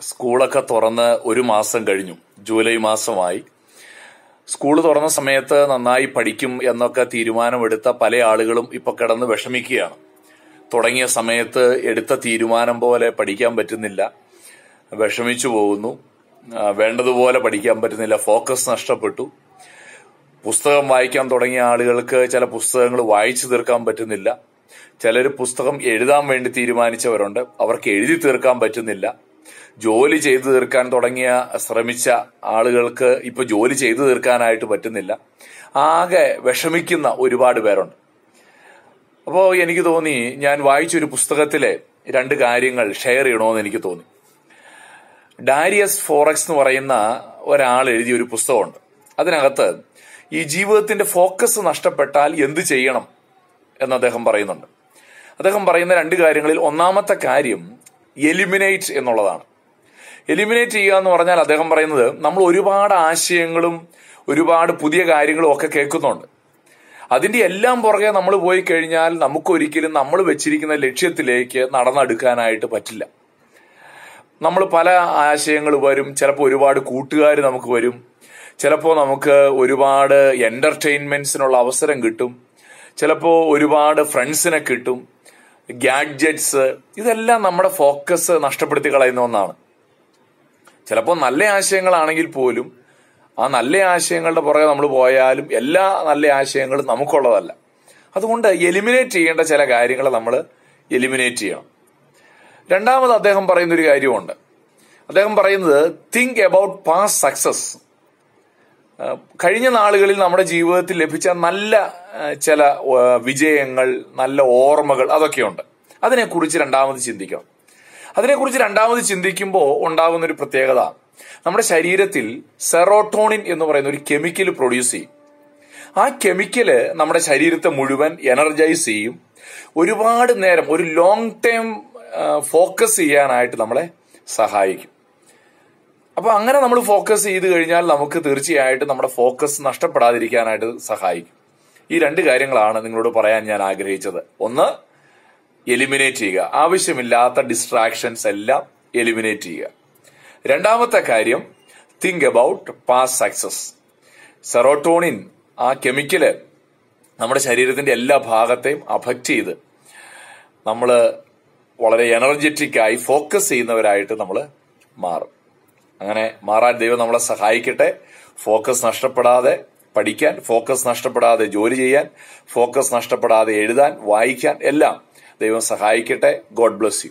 സ്കൂളൊക്കെ തുറന്ന് ഒരു മാസം കഴിഞ്ഞു. ജൂലൈ മാസമായി. സ്കൂൾ തുറന്ന സമയത്ത് നന്നായി പഠിക്കും എന്നൊക്കെ തീരുമാനമെടുത്ത പല ആളുകളും ഇപ്പൊ കിടന്ന് വിഷമിക്കുകയാണ്. തുടങ്ങിയ സമയത്ത് എടുത്ത തീരുമാനം പോലെ പഠിക്കാൻ പറ്റുന്നില്ല. വിഷമിച്ചു പോകുന്നു. വേണ്ടതുപോലെ പഠിക്കാൻ പറ്റുന്നില്ല. ഫോക്കസ് നഷ്ടപ്പെട്ടു. പുസ്തകം വായിക്കാൻ തുടങ്ങിയ ആളുകൾക്ക് ചില പുസ്തകങ്ങൾ വായിച്ചു തീർക്കാൻ പറ്റുന്നില്ല. ചിലർ പുസ്തകം എഴുതാൻ വേണ്ടി തീരുമാനിച്ചവരുണ്ട്. അവർക്ക് എഴുതി തീർക്കാൻ പറ്റുന്നില്ല. ജോലി ചെയ്തു തീർക്കാൻ തുടങ്ങിയ ശ്രമിച്ച ആളുകൾക്ക് ഇപ്പൊ ജോലി ചെയ്തു തീർക്കാനായിട്ട് പറ്റുന്നില്ല. ആകെ വിഷമിക്കുന്ന ഒരുപാട് പേരുണ്ട്. അപ്പോൾ എനിക്ക് തോന്നി ഞാൻ വായിച്ചൊരു പുസ്തകത്തിലെ രണ്ട് കാര്യങ്ങൾ ഷെയർ ചെയ്യണമെന്ന് എനിക്ക് തോന്നി. ഡാരിയസ് ഫോറക്സ് എന്ന് പറയുന്ന ഒരാൾ എഴുതിയ ഒരു പുസ്തകമുണ്ട്. അതിനകത്ത് ഈ ജീവിതത്തിന്റെ ഫോക്കസ് നഷ്ടപ്പെട്ടാൽ എന്ത് ചെയ്യണം? എന്ന് അദ്ദേഹം പറയുന്നുണ്ട്. അദ്ദേഹം പറയുന്ന രണ്ട് കാര്യങ്ങളിൽ ഒന്നാമത്തെ കാര്യം എലിമിനേറ്റ് എന്നുള്ളതാണ്. എലിമിനേറ്റ് ചെയ്യുക എന്ന് പറഞ്ഞാൽ അദ്ദേഹം പറയുന്നത് നമ്മൾ ഒരുപാട് ആശയങ്ങളും ഒരുപാട് പുതിയ കാര്യങ്ങളും ഒക്കെ കേൾക്കുന്നുണ്ട്. അതിന്റെ എല്ലാം പുറകെ നമ്മൾ പോയി കഴിഞ്ഞാൽ നമുക്ക് ഒരിക്കലും നമ്മൾ വെച്ചിരിക്കുന്ന ലക്ഷ്യത്തിലേക്ക് നടന്നെടുക്കാനായിട്ട് പറ്റില്ല. നമ്മൾ പല ആശയങ്ങൾ വരും ചിലപ്പോൾ ഒരുപാട് കൂട്ടുകാർ നമുക്ക് വരും ചിലപ്പോൾ നമുക്ക് ഒരുപാട് എന്റർടൈൻമെന്റ്സിനുള്ള അവസരം കിട്ടും ചിലപ്പോൾ ഒരുപാട് ഫ്രണ്ട്സിനെ കിട്ടും ഗാഡ്ജറ്റ്സ് ഇതെല്ലാം നമ്മുടെ ഫോക്കസ് നഷ്ടപ്പെടുത്തി കളയുന്ന ഒന്നാണ്. ചിലപ്പോൾ നല്ല ആശയങ്ങളാണെങ്കിൽ പോലും ആ നല്ല ആശയങ്ങളുടെ പുറകെ നമ്മൾ പോയാലും എല്ലാ നല്ല ആശയങ്ങളും നമുക്കുള്ളതല്ല. അതുകൊണ്ട് എലിമിനേറ്റ് ചെയ്യേണ്ട ചില കാര്യങ്ങൾ നമ്മൾ എലിമിനേറ്റ് ചെയ്യണം. രണ്ടാമത് അദ്ദേഹം പറയുന്ന ഒരു കാര്യമുണ്ട്. അദ്ദേഹം പറയുന്നത് തിങ്ക് അബൌട്ട് പാസ് സക്സസ് കഴിഞ്ഞ നാളുകളിൽ നമ്മുടെ ജീവിതത്തിൽ ലഭിച്ച നല്ല ചില വിജയങ്ങൾ നല്ല ഓർമ്മകൾ അതൊക്കെയുണ്ട്. അതിനെക്കുറിച്ച് രണ്ടാമത് ചിന്തിക്കണം. അതിനെക്കുറിച്ച് രണ്ടാമത് ചിന്തിക്കുമ്പോൾ ഉണ്ടാകുന്ന ഒരു പ്രത്യേകത. നമ്മുടെ ശരീരത്തിൽ സെറോട്ടോണിൻ എന്ന് പറയുന്ന ഒരു കെമിക്കൽ പ്രൊഡ്യൂസ് ചെയ്യും. ആ കെമിക്കൽ നമ്മുടെ ശരീരത്തെ മുഴുവൻ എനർജൈസ് ചെയ്യും. ഒരുപാട് നേരം ഒരു ലോങ് ടൈം ഫോക്കസ് ചെയ്യാനായിട്ട് നമ്മളെ സഹായിക്കും. അപ്പൊ അങ്ങനെ നമ്മൾ ഫോക്കസ് ചെയ്ത് കഴിഞ്ഞാൽ നമുക്ക് തീർച്ചയായിട്ടും നമ്മുടെ ഫോക്കസ് നഷ്ടപ്പെടാതിരിക്കാനായിട്ട് സഹായിക്കും. ഈ രണ്ട് കാര്യങ്ങളാണ് നിങ്ങളോട് പറയാൻ ഞാൻ ആഗ്രഹിച്ചത്. ഒന്ന് എലിമിനേറ്റ് ചെയ്യുക. ആവശ്യമില്ലാത്ത ഡിസ്ട്രാക്ഷൻസ് എല്ലാം എലിമിനേറ്റ് ചെയ്യുക. രണ്ടാമത്തെ കാര്യം think about past success serotonin ആ കെമിക്കൽ നമ്മുടെ ശരീരത്തിന്റെ എല്ലാ ഭാഗത്തെയും അഫക്റ്റ് ചെയ്ത് നമ്മൾ വളരെ എനർജറ്റിക് ആയി ഫോക്കസ് ചെയ്യുന്നവരായിട്ട് നമ്മൾ മാറും. അങ്ങനെ മാറാൻ ദൈവം നമ്മളെ സഹായിക്കട്ടെ. ഫോക്കസ് നഷ്ടപ്പെടാതെ പഠിക്കാൻ ഫോക്കസ് നഷ്ടപ്പെടാതെ ജോലി ചെയ്യാൻ ഫോക്കസ് നഷ്ടപ്പെടാതെ എഴുതാൻ വായിക്കാൻ എല്ലാം ദൈവം സഹായിക്കട്ടെ. God bless you.